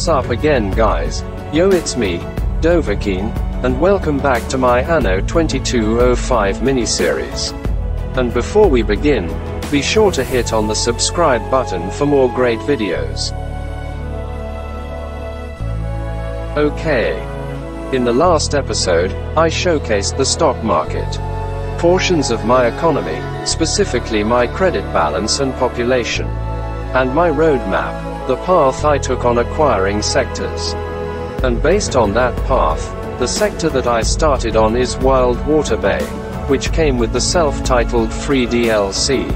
What's up again guys? Yo it's me, Dovahkiin, and welcome back to my Anno 2205 miniseries. And before we begin, be sure to hit on the subscribe button for more great videos. Okay. In the last episode, I showcased the stock market. Portions of my economy, specifically my credit balance and population. And my roadmap, the path I took on acquiring sectors. And based on that path, the sector that I started on is Wildwater Bay, which came with the self-titled free DLC.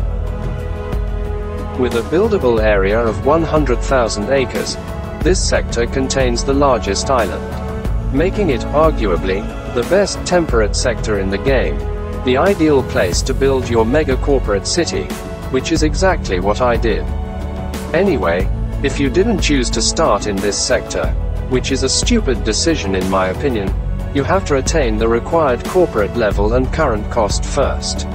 With a buildable area of 100,000 acres, this sector contains the largest island, making it arguably the best temperate sector in the game, the ideal place to build your mega corporate city, which is exactly what I did. Anyway, if you didn't choose to start in this sector, which is a stupid decision in my opinion, you have to attain the required corporate level and current cost first.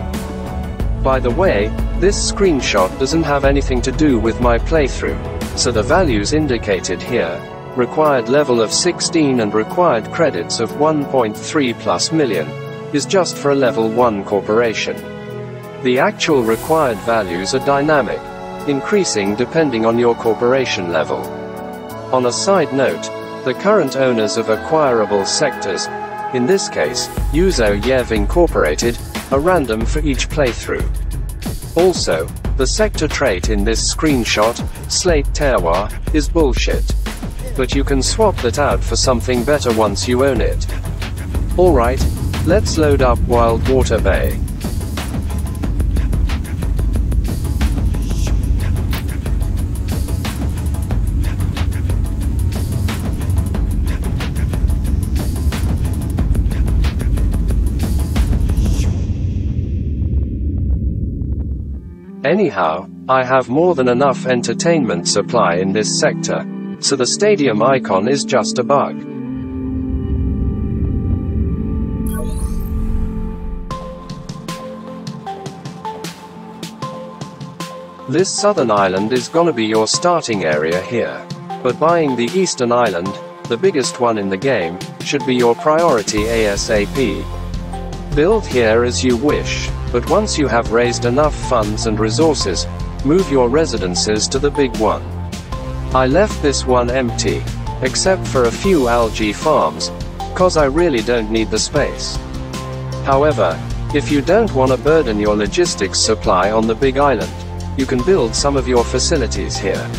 By the way, this screenshot doesn't have anything to do with my playthrough, so the values indicated here, required level of 16 and required credits of 1.3 plus million, is just for a level 1 corporation. The actual required values are dynamic, increasing depending on your corporation level. On a side note, the current owners of acquirable sectors, in this case, Yuzo Yev Incorporated, are random for each playthrough. Also, the sector trait in this screenshot, Slate Terroir, is bullshit. But you can swap that out for something better once you own it. Alright, let's load up Wildwater Bay. Anyhow, I have more than enough entertainment supply in this sector, so the stadium icon is just a bug. This southern island is gonna be your starting area here. But buying the eastern island, the biggest one in the game, should be your priority ASAP. Build here as you wish, but once you have raised enough funds and resources, move your residences to the big one. I left this one empty, except for a few algae farms, cause I really don't need the space. However, if you don't want to burden your logistics supply on the big island, you can build some of your facilities here.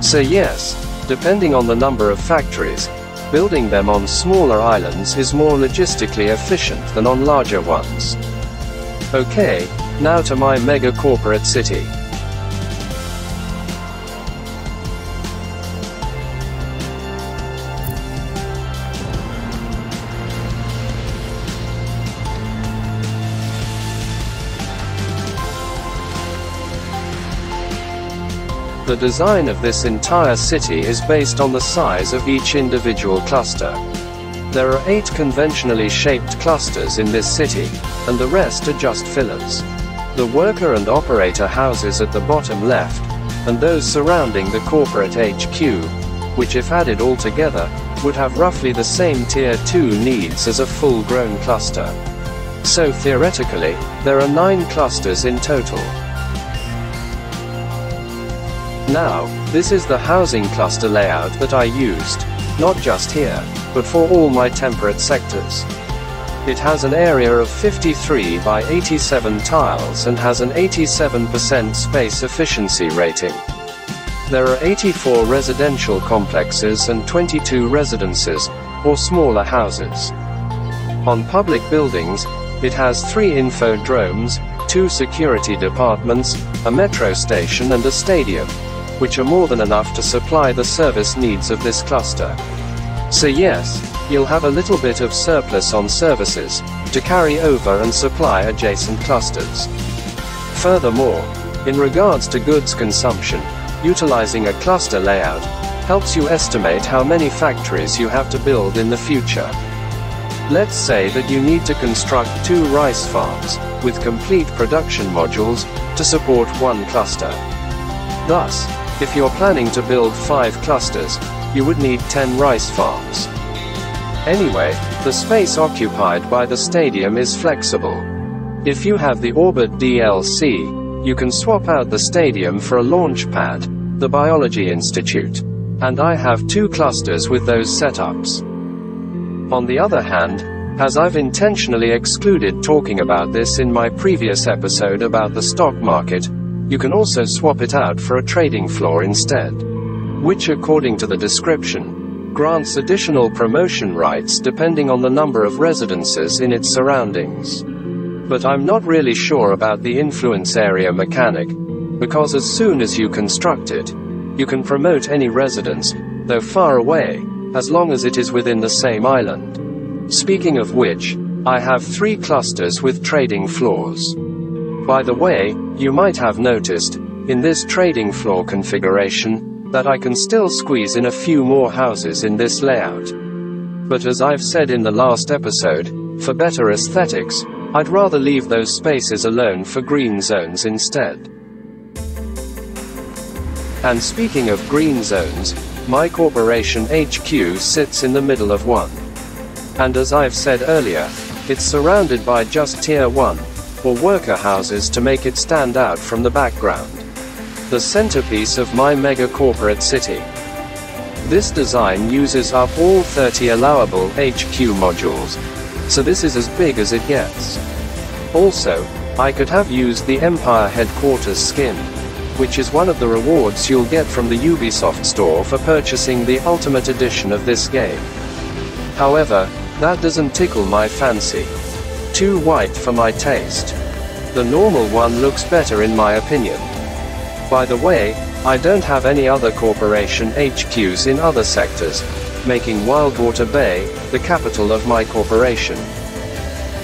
So yes, depending on the number of factories, building them on smaller islands is more logistically efficient than on larger ones. Okay, now to my mega corporate city. The design of this entire city is based on the size of each individual cluster. There are eight conventionally shaped clusters in this city, and the rest are just fillers. The worker and operator houses at the bottom left, and those surrounding the corporate HQ, which if added all together, would have roughly the same tier 2 needs as a full-grown cluster. So theoretically, there are 9 clusters in total. Now, this is the housing cluster layout that I used, not just here, but for all my temperate sectors. It has an area of 53 by 87 tiles and has an 87% space efficiency rating. There are 84 residential complexes and 22 residences, or smaller houses. On public buildings, it has three infodromes, two security departments, a metro station and a stadium, which are more than enough to supply the service needs of this cluster. So yes, you'll have a little bit of surplus on services, to carry over and supply adjacent clusters. Furthermore, in regards to goods consumption, utilizing a cluster layout, helps you estimate how many factories you have to build in the future. Let's say that you need to construct two rice farms, with complete production modules, to support one cluster. Thus, if you're planning to build five clusters, you would need 10 rice farms. Anyway, the space occupied by the stadium is flexible. If you have the Orbit DLC, you can swap out the stadium for a launch pad, the Biology Institute. And I have two clusters with those setups. On the other hand, as I've intentionally excluded talking about this in my previous episode about the stock market, you can also swap it out for a trading floor instead. Which according to the description, grants additional promotion rights depending on the number of residences in its surroundings. But I'm not really sure about the influence area mechanic, because as soon as you construct it, you can promote any residence, though far away, as long as it is within the same island. Speaking of which, I have three clusters with trading floors. By the way, you might have noticed, in this trading floor configuration, that I can still squeeze in a few more houses in this layout. But as I've said in the last episode, for better aesthetics, I'd rather leave those spaces alone for green zones instead. And speaking of green zones, my corporation HQ sits in the middle of one. And as I've said earlier, it's surrounded by just tier 1, or worker houses to make it stand out from the background. The centerpiece of my mega corporate city. This design uses up all 30 allowable HQ modules, so this is as big as it gets. Also, I could have used the Empire headquarters skin, which is one of the rewards you'll get from the Ubisoft store for purchasing the Ultimate Edition of this game. However, that doesn't tickle my fancy. Too white for my taste. The normal one looks better in my opinion. By the way, I don't have any other corporation HQs in other sectors, making Wildwater Bay the capital of my corporation.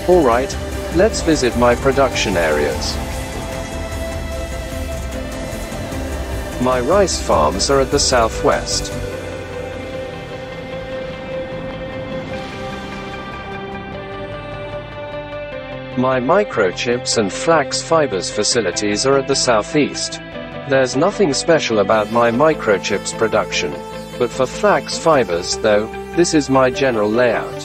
Alright, let's visit my production areas. My rice farms are at the southwest. My microchips and flax fibers facilities are at the southeast. There's nothing special about my microchips production. But for flax fibers, though, this is my general layout.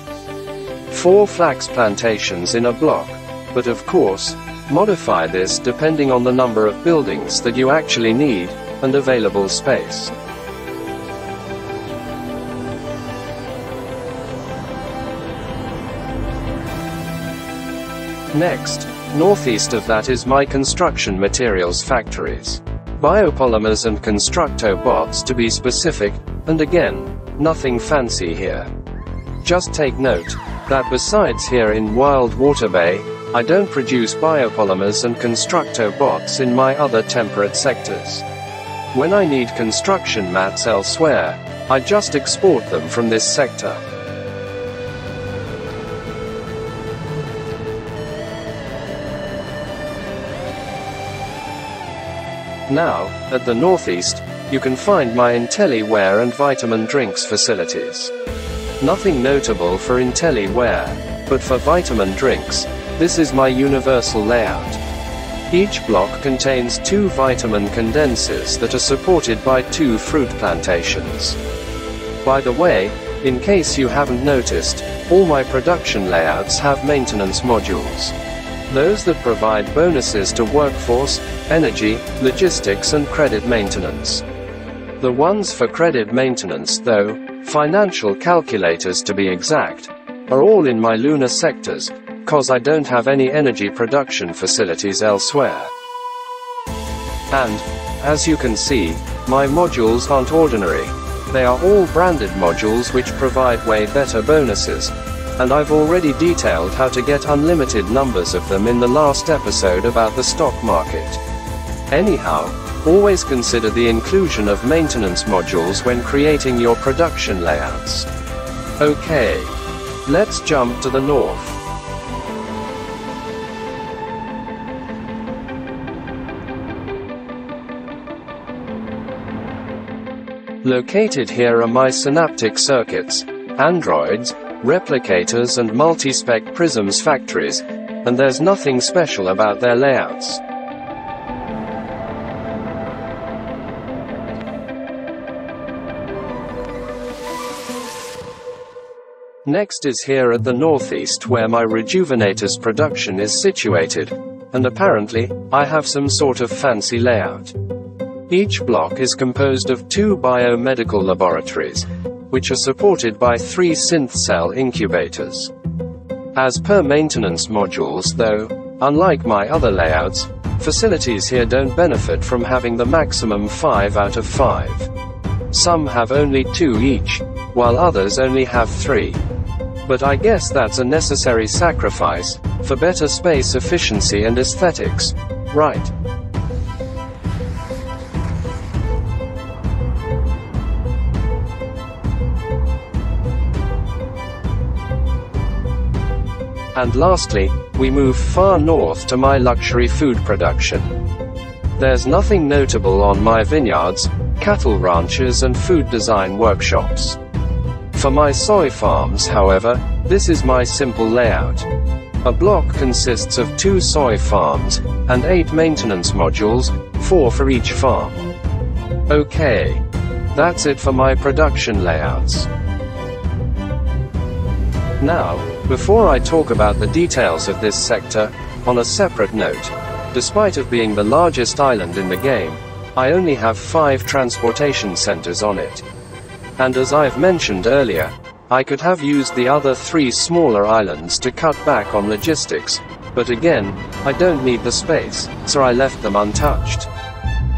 Four flax plantations in a block. But of course, modify this depending on the number of buildings that you actually need, and available space. Next, northeast of that is my construction materials factories. Biopolymers and Constructo bots to be specific, and again, nothing fancy here. Just take note, that besides here in Wildwater Bay, I don't produce biopolymers and Constructo bots in my other temperate sectors. When I need construction mats elsewhere, I just export them from this sector. Now, at the northeast, you can find my IntelliWare and vitamin drinks facilities. Nothing notable for IntelliWare, but for vitamin drinks, this is my universal layout. Each block contains two vitamin condensers that are supported by two fruit plantations. By the way, in case you haven't noticed, all my production layouts have maintenance modules. Those that provide bonuses to workforce, energy, logistics and credit maintenance. The ones for credit maintenance though, financial calculators to be exact, are all in my lunar sectors, cause I don't have any energy production facilities elsewhere. And, as you can see, my modules aren't ordinary. They are all branded modules which provide way better bonuses, and I've already detailed how to get unlimited numbers of them in the last episode about the stock market. Anyhow, always consider the inclusion of maintenance modules when creating your production layouts. Okay. Let's jump to the north. Located here are my synaptic circuits, androids, replicators and multi-spec prisms factories, and there's nothing special about their layouts. Next is here at the northeast where my rejuvenators production is situated, and apparently, I have some sort of fancy layout. Each block is composed of two biomedical laboratories, which are supported by three synth cell incubators. As per maintenance modules though, unlike my other layouts, facilities here don't benefit from having the maximum 5 out of 5. Some have only 2 each, while others only have 3. But I guess that's a necessary sacrifice, for better space efficiency and aesthetics, right? And lastly, we move far north to my luxury food production. There's nothing notable on my vineyards, cattle ranches and food design workshops. For my soy farms, however, this is my simple layout. A block consists of two soy farms, and eight maintenance modules, four for each farm. Okay. That's it for my production layouts. Now, before I talk about the details of this sector, on a separate note, despite of being the largest island in the game, I only have five transportation centers on it. And as I've mentioned earlier, I could have used the other three smaller islands to cut back on logistics, but again, I don't need the space, so I left them untouched.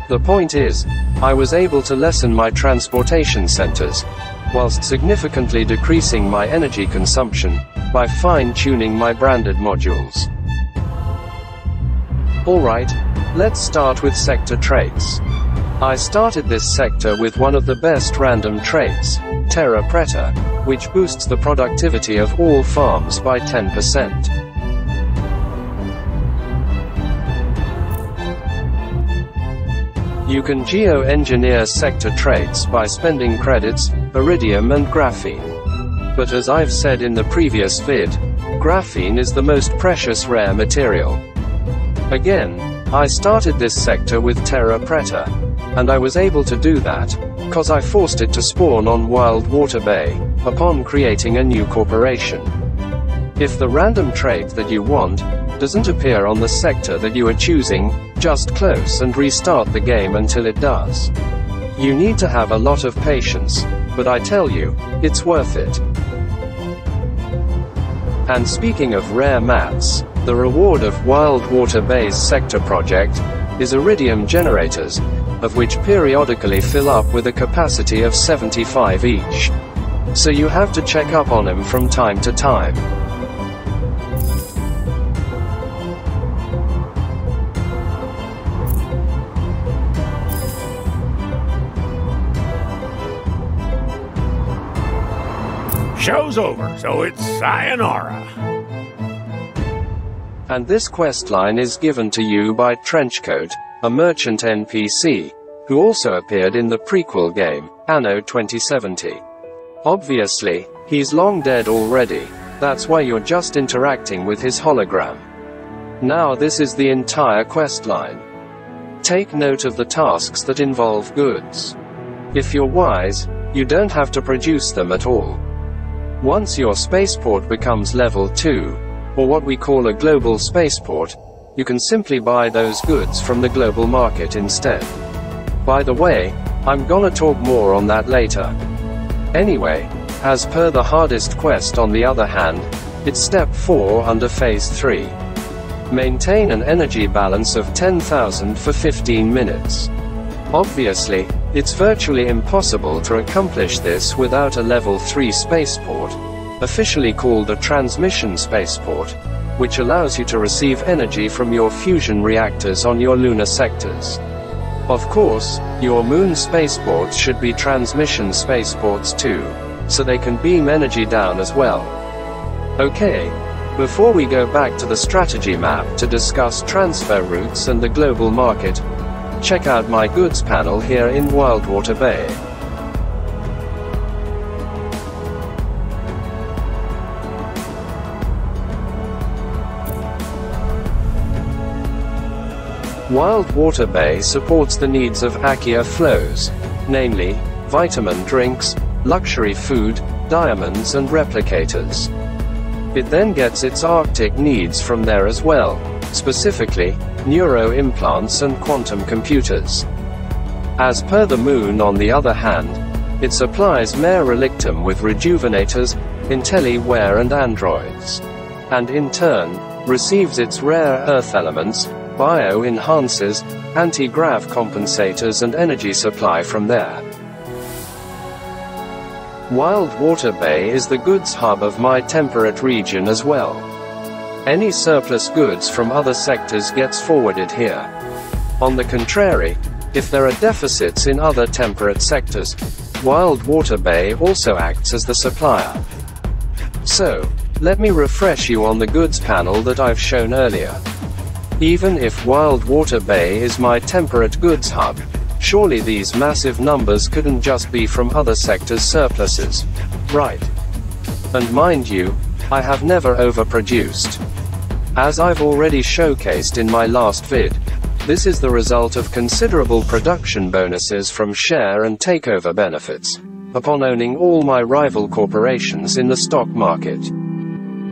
The point is, I was able to lessen my transportation centers, whilst significantly decreasing my energy consumption, by fine-tuning my branded modules. Alright, let's start with sector traits. I started this sector with one of the best random traits, Terra Preta, which boosts the productivity of all farms by 10%. You can geo-engineer sector traits by spending credits, iridium and graphene. But as I've said in the previous vid, graphene is the most precious rare material. Again, I started this sector with Terra Preta. And I was able to do that, cause I forced it to spawn on Wildwater Bay, upon creating a new corporation. If the random trait that you want, doesn't appear on the sector that you are choosing, just close and restart the game until it does. You need to have a lot of patience, but I tell you, it's worth it. And speaking of rare mats, the reward of Wildwater Bay's sector project is iridium generators, of which periodically fill up with a capacity of 75 each. So you have to check up on them from time to time. Show's over, so it's sayonara. And this questline is given to you by Trenchcoat, a merchant NPC, who also appeared in the prequel game, Anno 2070. Obviously, he's long dead already, that's why you're just interacting with his hologram. Now this is the entire questline. Take note of the tasks that involve goods. If you're wise, you don't have to produce them at all. Once your spaceport becomes level 2, or what we call a global spaceport, you can simply buy those goods from the global market instead. By the way, I'm gonna talk more on that later. Anyway, as per the hardest quest on the other hand, it's step 4 under phase 3. Maintain an energy balance of 10,000 for 15 minutes. Obviously, it's virtually impossible to accomplish this without a level 3 spaceport, officially called a transmission spaceport, which allows you to receive energy from your fusion reactors on your lunar sectors. Of course, your moon spaceports should be transmission spaceports too, so they can beam energy down as well. Okay, before we go back to the strategy map to discuss transfer routes and the global market, check out my goods panel here in Wildwater Bay. Wildwater Bay supports the needs of Akia flows, namely, vitamin drinks, luxury food, diamonds and replicators. It then gets its Arctic needs from there as well, specifically, neuro implants and quantum computers. As per the Moon on the other hand, it supplies Mare Relictum with rejuvenators, IntelliWare and androids. And in turn, receives its rare earth elements, bio-enhancers, anti-grav compensators and energy supply from there. Wildwater Bay is the goods hub of my temperate region as well. Any surplus goods from other sectors gets forwarded here. On the contrary, if there are deficits in other temperate sectors, Wildwater Bay also acts as the supplier. So, let me refresh you on the goods panel that I've shown earlier. Even if Wildwater Bay is my temperate goods hub, surely these massive numbers couldn't just be from other sectors' surpluses. Right. And mind you, I have never overproduced. As I've already showcased in my last vid, this is the result of considerable production bonuses from share and takeover benefits, upon owning all my rival corporations in the stock market.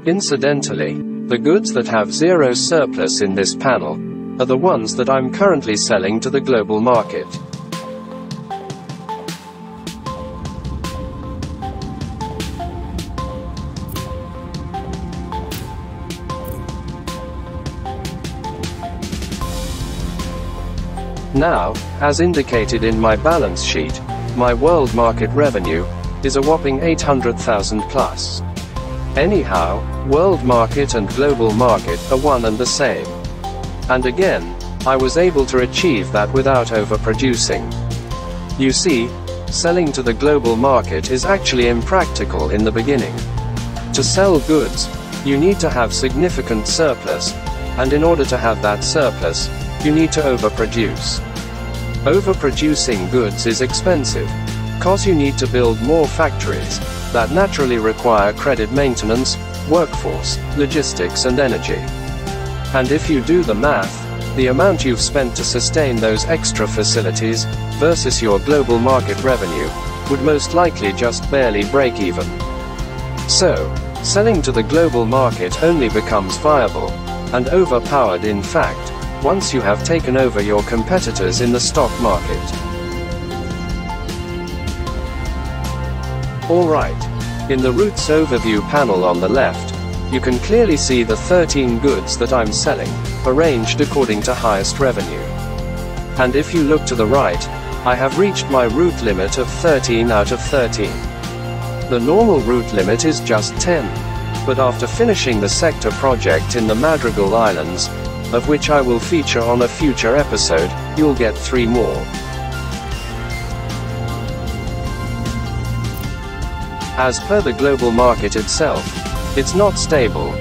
Incidentally, the goods that have zero surplus in this panel are the ones that I'm currently selling to the global market. Now, as indicated in my balance sheet, my world market revenue is a whopping 800,000 plus. Anyhow, world market and global market are one and the same. And again, I was able to achieve that without overproducing. You see, selling to the global market is actually impractical in the beginning. To sell goods, you need to have significant surplus, and in order to have that surplus, you need to overproduce. Overproducing goods is expensive, cause you need to build more factories, that naturally require credit maintenance, workforce, logistics and energy. And if you do the math, the amount you've spent to sustain those extra facilities, versus your global market revenue, would most likely just barely break even. So, selling to the global market only becomes viable, and overpowered in fact, once you have taken over your competitors in the stock market. Alright. In the routes overview panel on the left, you can clearly see the 13 goods that I'm selling, arranged according to highest revenue. And if you look to the right, I have reached my route limit of 13 out of 13. The normal route limit is just 10. But after finishing the sector project in the Madrigal Islands, of which I will feature on a future episode, you'll get three more. As per the global market itself, it's not stable.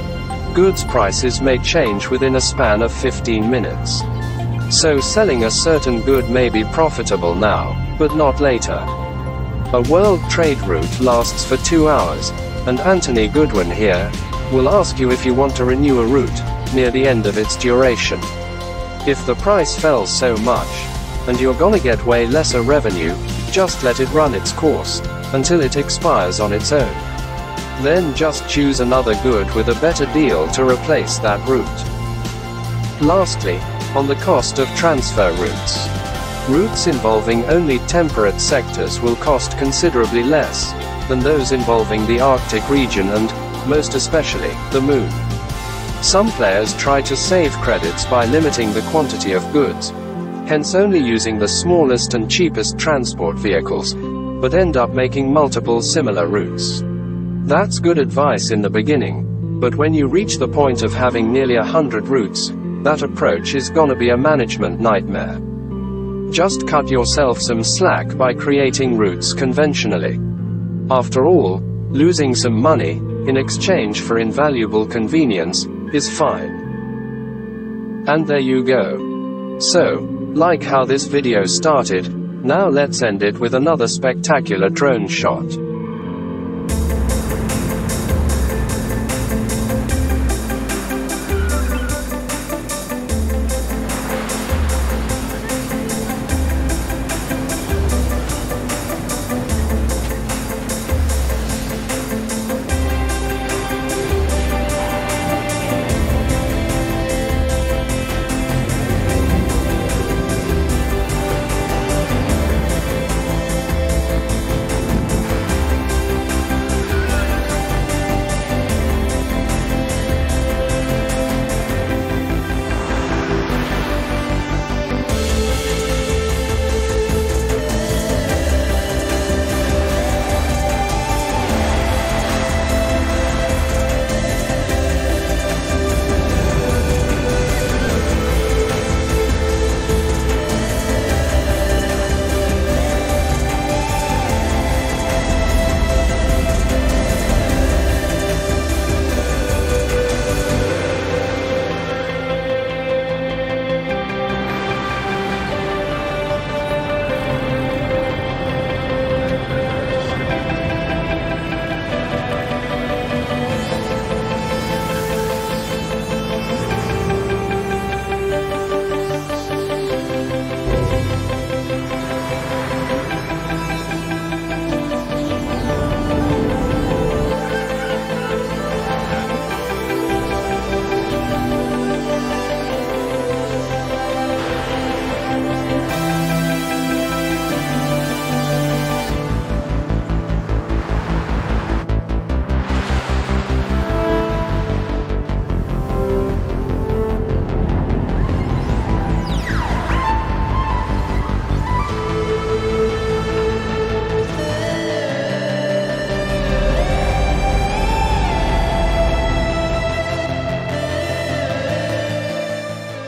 Goods prices may change within a span of 15 minutes. So selling a certain good may be profitable now, but not later. A world trade route lasts for two hours, and Anthony Goodwin here will ask you if you want to renew a route near the end of its duration. If the price fell so much, and you're gonna get way lesser revenue, just let it run its course, until it expires on its own. Then just choose another good with a better deal to replace that route. Lastly, on the cost of transfer routes. Routes involving only temperate sectors will cost considerably less than those involving the Arctic region and, most especially, the Moon. Some players try to save credits by limiting the quantity of goods, hence only using the smallest and cheapest transport vehicles, but end up making multiple similar routes. That's good advice in the beginning, but when you reach the point of having nearly a hundred routes, that approach is gonna be a management nightmare. Just cut yourself some slack by creating routes conventionally. After all, losing some money, in exchange for invaluable convenience, is fine. And there you go. So, like how this video started, now let's end it with another spectacular drone shot.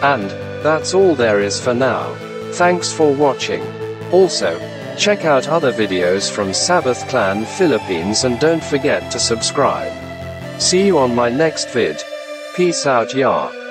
And, that's all there is for now. Thanks for watching. Also, check out other videos from Sabbath Clan Philippines and don't forget to subscribe. See you on my next vid. Peace out, y'all.